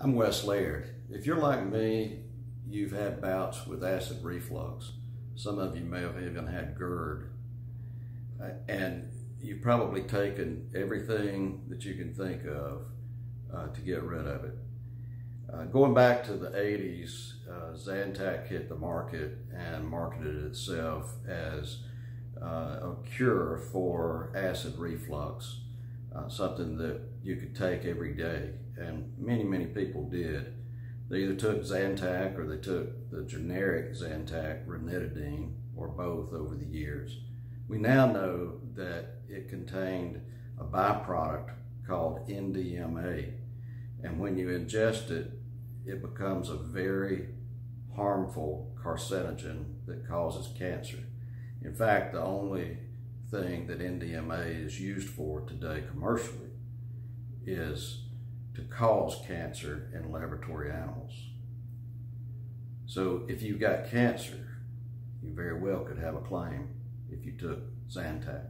I'm Wes Laird. If you're like me, you've had bouts with acid reflux. Some of you may have even had GERD. Uh, and you've probably taken everything that you can think of uh, to get rid of it. Uh, going back to the 80s, uh, Zantac hit the market and marketed itself as uh, a cure for acid reflux, uh, something that you could take every day and many, many people did. They either took Zantac or they took the generic Zantac, ranitidine, or both over the years. We now know that it contained a byproduct called NDMA, and when you ingest it, it becomes a very harmful carcinogen that causes cancer. In fact, the only thing that NDMA is used for today commercially is to cause cancer in laboratory animals. So if you've got cancer, you very well could have a claim if you took Zantac.